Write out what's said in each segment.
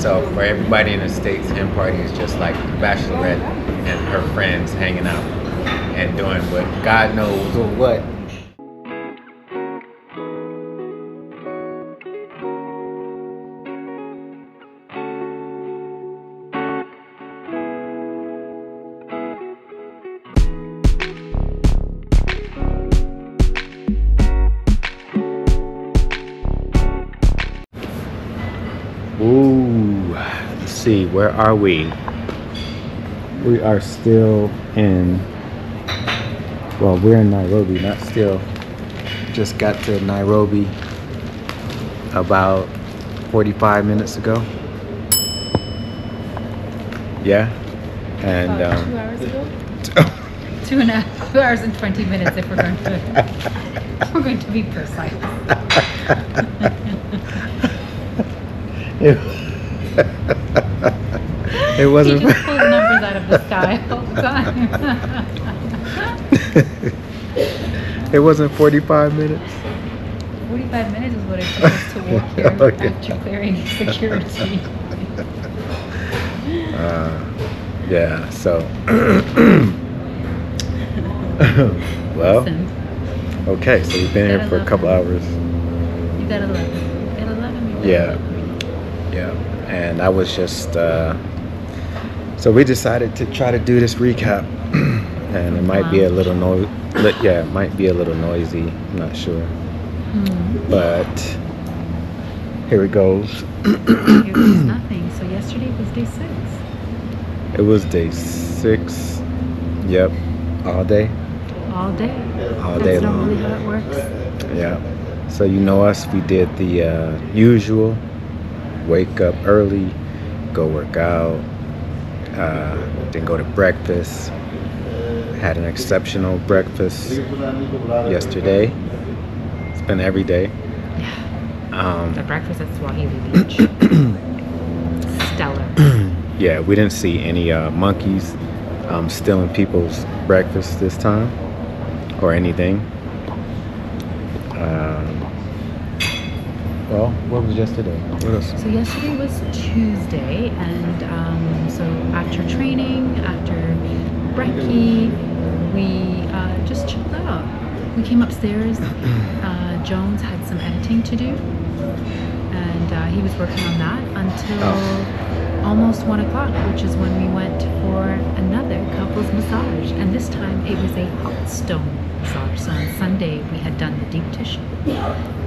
So for everybody in the states, hen party is just like the bachelorette and her friends hanging out and doing what God knows or what. Where are we? We are still in, well, we're in Nairobi, not still. Just got to Nairobi about 45 minutes ago. Yeah, and About um, two hours ago. Two and a half two hours and twenty minutes if we're going to if we're going to be precise. it, wasn't. just pulls numbers out of the sky all the time. it wasn't 45 minutes. Forty-five minutes is what it took us to walk here Okay. after clearing security. Uh, yeah, so. well, Listen, okay, so we've been here for a couple it. hours. you gotta love it. You gotta love him. you Yeah. love him. Yeah, and I was just. Uh, so we decided to try to do this recap, and it might be a little no. li- Yeah, it might be a little noisy. I'm not sure, Hmm. but here it goes. Here nothing. So yesterday was day six. It was day six. Yep, all day. All day. All That's day normally long. how it works. Yeah. So you know us. We did the uh, usual: wake up early, go work out, uh, then go to breakfast. Had an exceptional breakfast yesterday. It's been every day. Yeah. The Um, breakfast at Swahili Beach. Stellar. yeah, we didn't see any uh, monkeys um, stealing people's breakfast this time or anything. Um, well, what was yesterday? What else? So yesterday was Tuesday, and um, so after training, after brekkie, we uh, just chilled out. We came upstairs. Uh, Jones had some editing to do, and uh, he was working on that until Oh. almost one o'clock, which is when we went for another couples massage. And this time it was a hot stone So on Sunday we had done the deep tissue,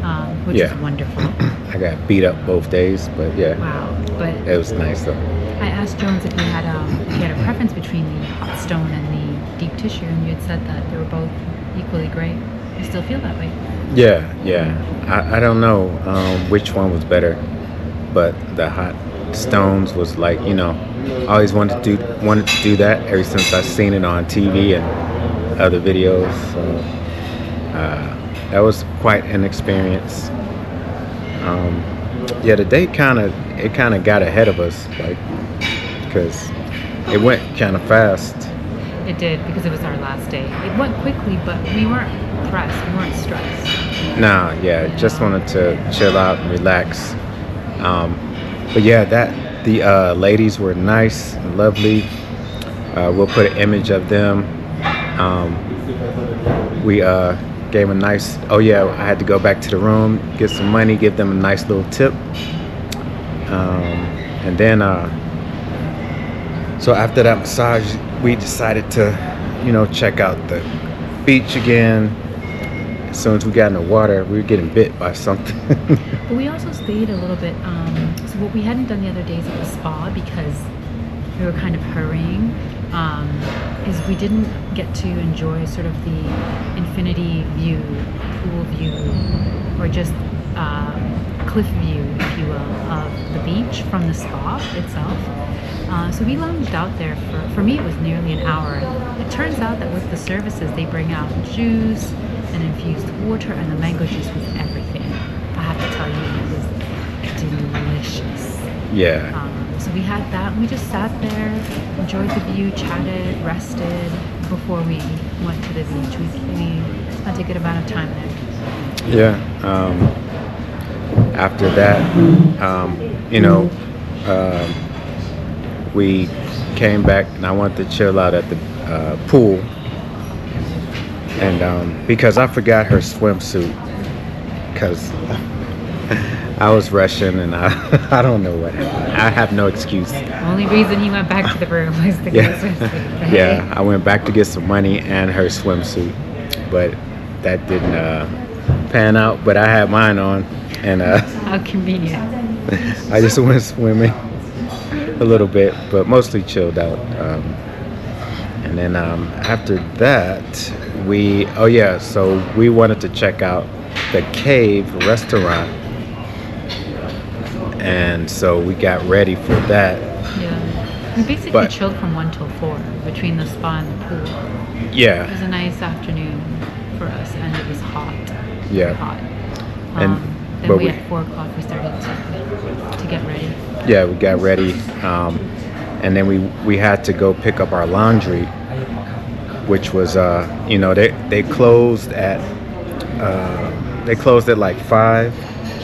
um, which Yeah. is wonderful. I got beat up both days, but yeah, Wow, but it was nice though. I asked Jones if he had um, if he had a preference between the hot stone and the deep tissue, and you had said that they were both equally great. You still feel that way? Yeah, yeah. I, I don't know um, which one was better, but the hot stones was like you know, I always wanted to do wanted to do that ever since I've seen it on TV and other videos. So uh, that was quite an experience. Um, yeah, the date kind of it kind of got ahead of us, like because it went kind of fast. It did because it was our last day. It went quickly, but we weren't pressed. We weren't stressed. Nah, yeah, just wanted to chill out and relax. Um, but yeah, that the uh, ladies were nice and lovely. Uh, we'll put an image of them. Um, we uh, gave a nice. Oh yeah, I had to go back to the room, get some money, give them a nice little tip, um, and then. Uh, so after that massage, we decided to, you know, check out the beach again. As soon as we got in the water, we were getting bit by something. But we also stayed a little bit. Um, so what we hadn't done the other days at the spa because we were kind of hurrying um, is we didn't get to enjoy sort of the infinity view, pool view, or just um, cliff view, if you will, of the beach from the spa itself. Uh, so we lounged out there for, for me it was nearly an hour. It turns out that with the services they bring out juice and infused water and the mango juice with everything. I have to tell you it was delicious. yeah. Um, so we had that and we just sat there, enjoyed the view, chatted, rested before we went to the beach. We, spent a good amount of time there. Yeah. Um, after that, um, you know, um, we came back and I wanted to chill out at the uh, pool. And um, because I forgot her swimsuit, because I was rushing and I, I don't know what happened. I have no excuse. The only reason he went back to the room was to get his swimsuit. Yeah, yeah. I went back to get some money and her swimsuit, but that didn't uh, pan out. But I had mine on, and uh, How convenient. I just went swimming a little bit, but mostly chilled out. Um, and then um, after that, we oh yeah, so we wanted to check out the Cave restaurant, and so we got ready for that. Yeah. We basically But- chilled from 1 till 4 between the spa and the pool. Yeah. It was a nice afternoon for us, and it was hot. Yeah. Hot. And- Um, then but we, we- at 4 o'clock, we started to, to get ready. yeah, we got ready, um, and then we we had to go pick up our laundry, which was uh, you know they they closed at uh, they closed at like five,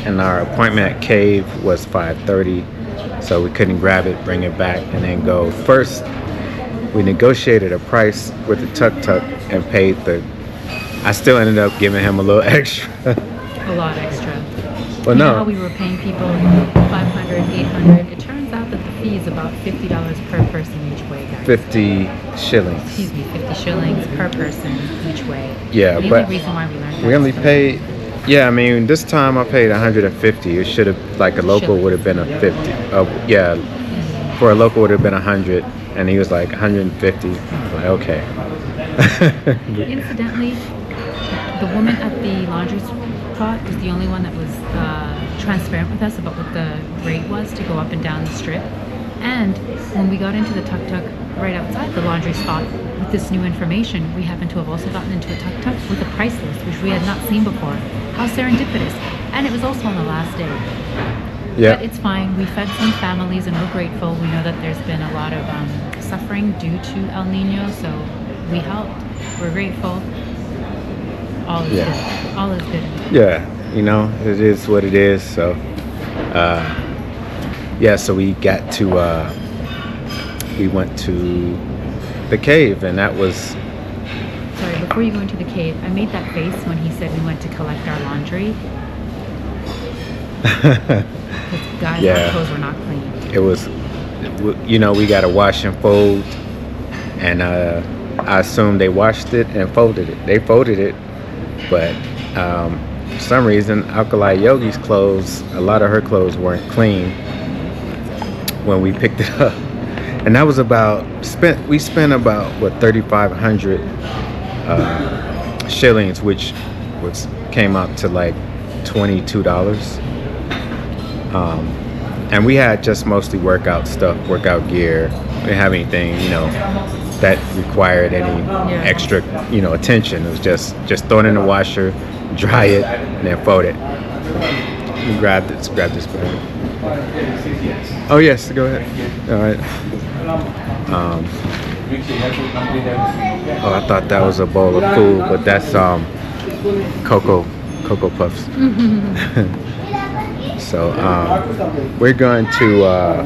and our appointment at Cave was five thirty, so we couldn't grab it, bring it back, and then go. First, we negotiated a price with the tuk tuk and paid the. I still ended up giving him a little extra. A lot extra. Well, you know no. how we were paying people 500 800 It turns out that the fee is about $50 per person each way, guys. 50 shillings. Excuse me, 50 shillings per person each way. Yeah, the but only reason why we learned We only paid, yeah, I mean, this time I paid 150. It should have, like a local would have been a 50. Uh, yeah, for a local would have been 100. And he was like 150. I'm like, okay. Incidentally, the woman at the laundry spot was the only one that was uh, transparent with us about what the rate was to go up and down the strip. And when we got into the tuk tuk right outside the laundry spot with this new information, we happen to have also gotten into a tuk tuk with a price list, which we had not seen before. How serendipitous! And it was also on the last day. Yeah. But it's fine. We fed some families and we're grateful. We know that there's been a lot of um, suffering due to El Nino, so we helped. We're grateful. All is Yeah. good. All is good. yeah, you know, it is what it is. So, uh, yeah, so we got to, uh, we went to the cave, and that was, Sorry, before you go into the cave, I made that face when he said we went to collect our laundry. Because guys, Yeah. our clothes were not clean. it was you know we got to wash and fold and uh, i assume they washed it and folded it they folded it but um, for some reason alkali yogi's clothes a lot of her clothes weren't clean when we picked it up and that was about spent we spent about what 3500 uh, shillings which was came out to like $22 um, and we had just mostly workout stuff, workout gear. We didn't have anything, you know, that required any extra, you know, attention. It was just just throw it in the washer, dry it, and then fold it. Grab this, grab this bag. Oh yes, go ahead. All right. Um, oh, I thought that was a bowl of food, but that's um, cocoa, cocoa puffs. So um, we're going to uh,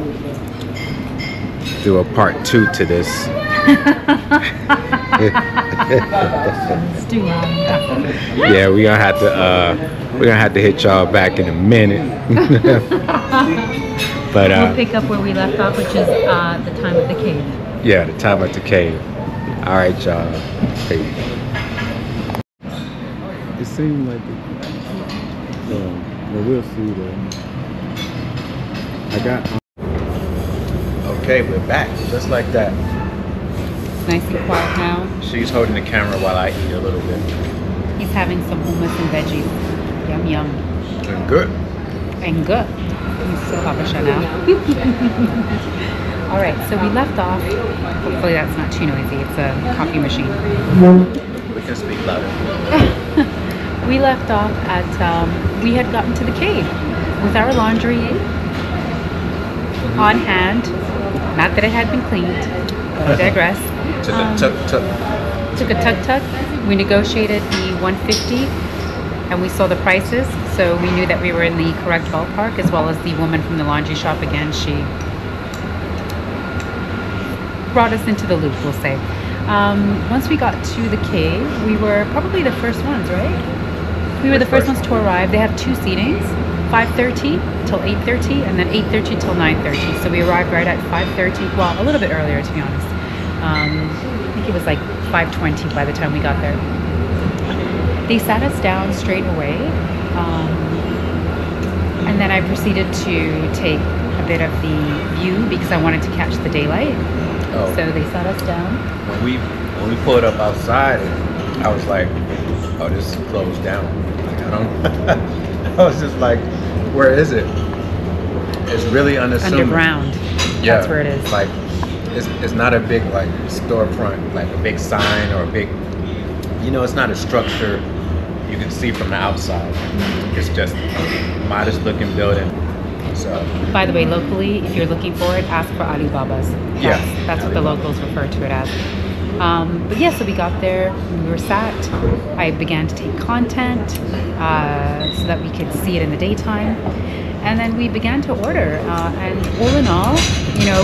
do a part two to this. Let's do um, Yeah, we're gonna have to uh, we're gonna have to hit y'all back in a minute. but We'll uh, pick up where we left off, which is uh, the time of the cave. yeah, the time at the cave. All right, y'all. Peace. It seemed like it. Um, well, we'll see though. I got. Okay, we're back, just like that. Nice and quiet now. She's holding the camera while I eat a little bit. He's having some hummus and veggies. Yum yum. And good. And good. He's so habesha now. All right, so we left off. Hopefully that's not too noisy. It's a coffee machine. We can speak louder. We left off at, um, we had gotten to the cave with our laundry on hand. Not that it had been cleaned, I digress. To the Um, tuk tuk. took a tuk tuk. We negotiated the 150 and we saw the prices, so we knew that we were in the correct ballpark, as well as the woman from the laundry shop. Again, she brought us into the loop, we'll say. Um, once we got to the cave, we were probably the first ones, right? We were the first ones to arrive. They have two seatings, 5:30 till 8:30, and then 8:30 till 9:30. So we arrived right at 5:30. Well, a little bit earlier, to be honest. Um, I think it was like 5:20 by the time we got there. They sat us down straight away, um, and then I proceeded to take a bit of the view because I wanted to catch the daylight. Oh. So they sat us down. when we when we pulled up outside, I was like, "Oh, this is closed down." Like I don't. I was just like, "Where is it?" It's really unassuming. Underground. Yeah, That's where it is. Like, it's, it's not a big like storefront, like a big sign or a big. You know, it's not a structure you can see from the outside. It's just a modest looking building. So By the way, locally, if you're looking for it, ask for Alibaba's. That's, Yeah, that's what the locals refer to it as. Um, but yeah, so we got there, we were sat. I began to take content uh, so that we could see it in the daytime. And then we began to order. Uh, and all in all, you know,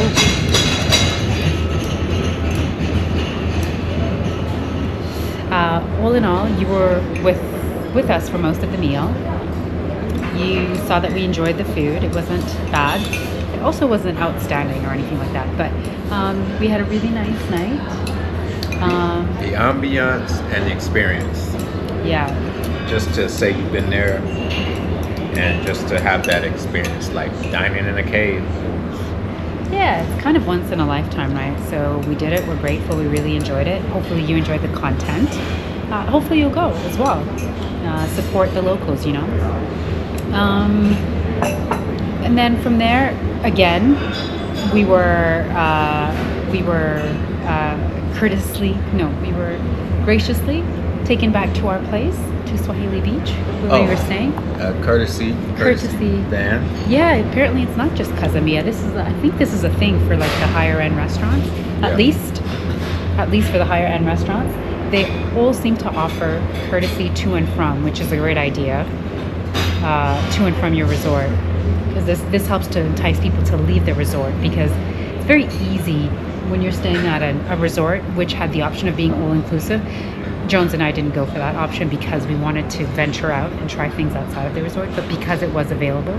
uh, all in all, you were with with us for most of the meal. You saw that we enjoyed the food. It wasn't bad. It also wasn't outstanding or anything like that. But um, we had a really nice night. Um, the ambiance and the experience. yeah, just to say you've been there and just to have that experience like dining in a cave yeah. It's kind of once in a lifetime, right? So we did it. We're grateful. We really enjoyed it. Hopefully, you enjoyed the content. Uh, hopefully, you'll go as well. Uh, support the locals, you know. Um, and then from there, again, we were uh, we were uh, courteously no, we were graciously taken back to our place to Swahili Beach, where Oh. we were staying. uh, courtesy Courtesy. van Yeah, apparently it's not just Casamia. This is I think this is a thing for like the higher end restaurants, at Yeah. least at least for the higher end restaurants. They all seem to offer courtesy to and from, which is a great idea. Uh, to and from your resort, because this this helps to entice people to leave the resort because it's very easy when you're staying at a, a resort which had the option of being all inclusive. Jones and I didn't go for that option because we wanted to venture out and try things outside of the resort, but because it was available,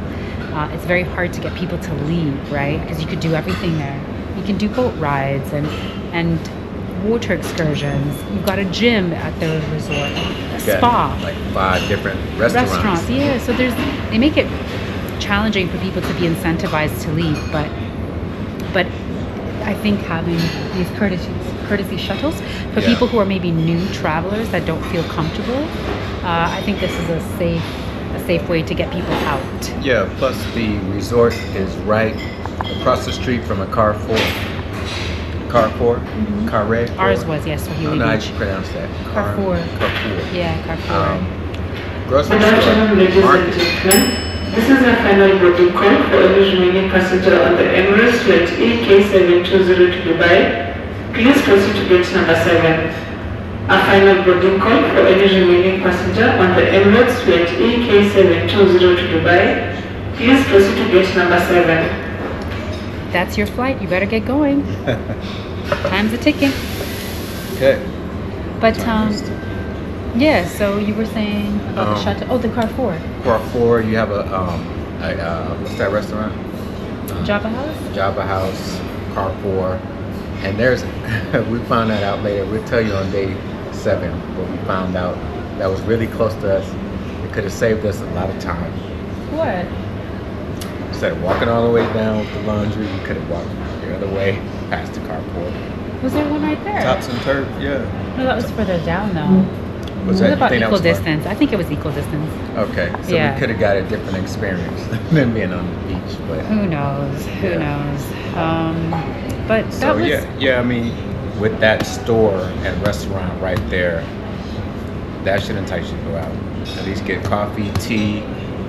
uh, it's very hard to get people to leave, right? Because you could do everything there. You can do boat rides and and water excursions. You've got a gym at the resort, a got spa, like five different restaurants, restaurants. Yeah, so there's they make it challenging for people to be incentivized to leave, but but I think having these courtesy courtesy shuttles for Yeah. people who are maybe new travelers that don't feel comfortable, uh, I think this is a safe a safe way to get people out. yeah plus the resort is right across the street from a carrefour carrefour carre Mm-hmm. Ours was yes, I Swahili don't know how Beach. you pronounce that Car- Carrefour. carrefour Yeah, Carrefour. um, grocery store ladies and market gentlemen. This is our final boarding call for every remaining passenger on the Emirates flight EK720 to Dubai. Please proceed to gate number 7. A final boarding call for any remaining passenger on the Emirates flight EK720 to Dubai. Please proceed to gate number 7. That's your flight. You better get going. Time's a ticking. okay But Time um, yeah. So you were saying about the Um, shuttle? Oh, the Carrefour, carrefour you have a um a, uh, what's that restaurant Java House. Java House, Carrefour, and there's we found that out later. We'll tell you on day seven, but we found out that was really close to us. It could have saved us a lot of time. What? Instead of walking all the way down with the laundry, you could have walked the other way past the carport. Was there one right there? Tops and turf, yeah. No, that was further down though. Was What that, about think that equal was fun? distance? I think it was equal distance. Okay, so Yeah. we could have got a different experience than being on the beach, but Who knows? Who knows? Um, but that So was yeah, yeah. I mean, with that store and restaurant right there, that should entice you to go out. At least get coffee, tea,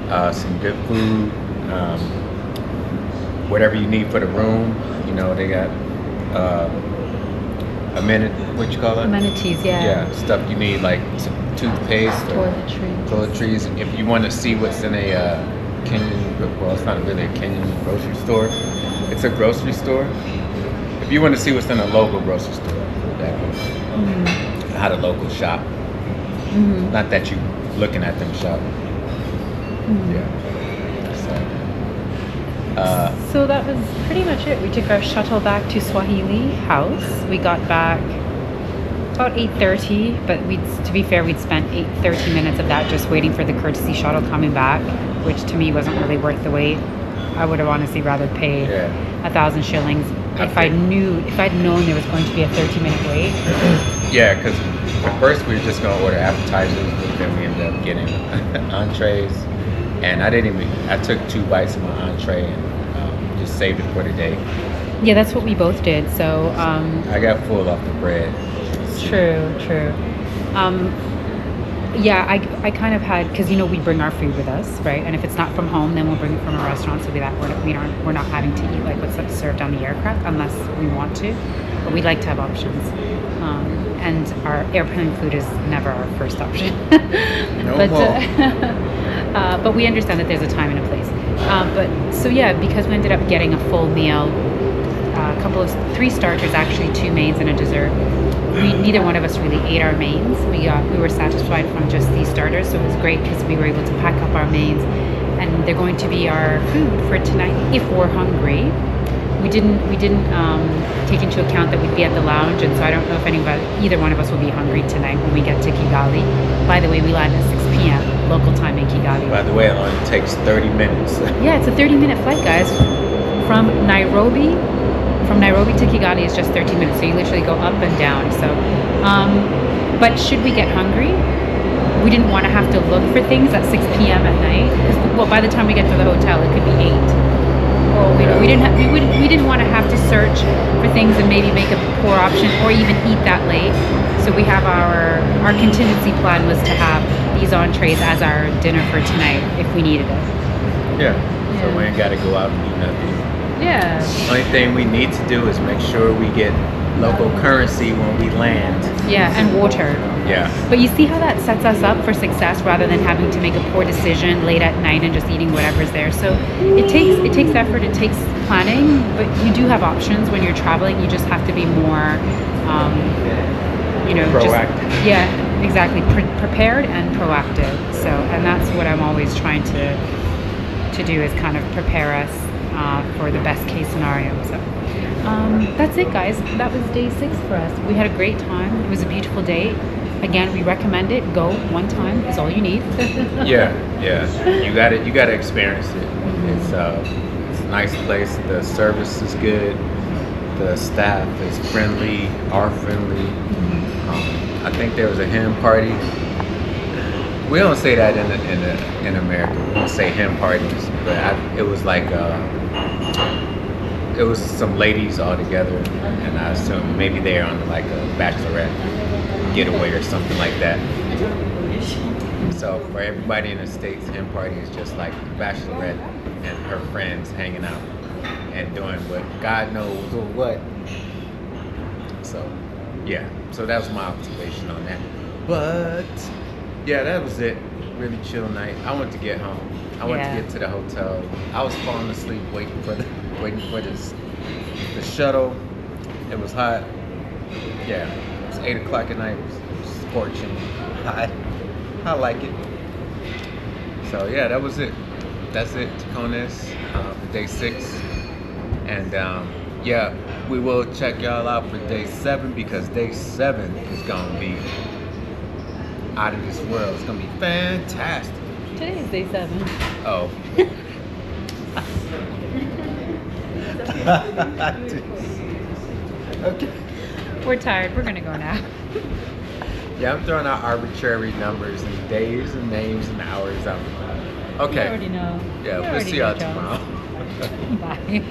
uh, some good food, um, whatever you need for the room. You know, they got uh, a minute. What you call it? amenities. Yeah. Yeah, stuff you need like some toothpaste or Toiletries. toiletries. If you want to see what's in a uh, Kenyan, well, it's not really a Kenyan grocery store. It's a grocery store. If you want to see what's in a local grocery store, that Mhm. how the local shop. Mhm. Not that you looking at them shop. Mhm. Yeah. So. Uh, So that was pretty much it. We took our shuttle back to Swahili House. We got back about 8.30, but we to be fair, we'd spent 8.30 minutes of that just waiting for the courtesy shuttle coming back, which to me wasn't really worth the wait. I would have honestly rather paid Yeah. a thousand shillings if I knew, if I'd known there was going to be a 30 minute wait. yeah, because at first we were just gonna order appetizers, but then we ended up getting entrees, and I didn't even. I took two bites of my entree and just saved it for the day. Yeah, that's what we both did. So, um, I got full off the bread. True, true. Um, yeah, I, I kind of had because you know we bring our food with us, right? And if it's not from home, then we'll bring it from a restaurant, so we that we're, we aren't we're not having to eat like what's served on the aircraft unless we want to. But we like to have options, um, and our airplane food is never our first option. No but. Uh, uh, but we understand that there's a time and a place. Um, but so yeah, because we ended up getting a full meal, a couple of three starters actually, two mains and a dessert. We, neither one of us really ate our mains. We got we were satisfied from just these starters, so it was great because we were able to pack up our mains, and they're going to be our food for tonight if we're hungry. We didn't we didn't um, take into account that we'd be at the lounge, and so I don't know if anybody either one of us will be hungry tonight when we get to Kigali. By the way, we land at 6 p.m. local time in Kigali. By the way, it only takes 30 minutes. Yeah, it's a 30 minute flight, guys. From Nairobi, from Nairobi to Kigali is just 13 minutes. So you literally go up and down. So, um, but should we get hungry? We didn't want to have to look for things at 6 p.m. at night. well, by the time we get to the hotel, it could be 8. Or we, we didn't have, we, would, we didn't want to have to search for things and maybe make a poor option or even eat that late. So we have our our contingency plan was to have these entrees as our dinner for tonight if we needed it. yeah. So we ain't got to go out and do nothing. Yeah. The Only thing we need to do is make sure we get local currency when we land. Yeah, and water. Yeah. But you see how that sets us up for success rather than having to make a poor decision late at night and just eating whatever's there. So it takes it takes effort, it takes planning, but you do have options when you're traveling. You just have to be more, um, you know, just- Proactive. yeah, exactly. Pre- prepared and proactive. So, and that's what I'm always trying to to do is kind of prepare us uh, for the best case scenario. So um, that's it, guys. That was day six for us. We had a great time. It was a beautiful day. Again, we recommend it. Go one time is all you need. Yeah, yeah. You got to You got to experience it. It's uh, it's a nice place. The service is good. The staff is friendly, are friendly. Um, I think there was a hen party. We don't say that in in in, in America. We don't say hen parties, but I, it was like uh, it was some ladies all together, and I assume maybe they're on like a bachelorette getaway or something like that. So for everybody in the states, hen party is just like the bachelorette and her friends hanging out and doing what God knows or what. So yeah, so that was my observation on that. But yeah, that was it. Really chill night. I went to get home. I went Yeah. to get to the hotel. I was falling asleep waiting for the waiting for this the shuttle. It was hot. Yeah, eight o'clock at night. It was, scorching hot. I like it. So yeah, that was it. That's it, Tacones, uh, for day six. And um, yeah, we will check y'all out for day seven because day seven is gonna be out of this world. It's gonna be fantastic. Today is day seven. Oh. okay. We're tired. We're gonna go now. Yeah, I'm throwing out arbitrary numbers and days and names and hours out. You Okay. already know. Yeah, You we'll see y'all tomorrow. Bye.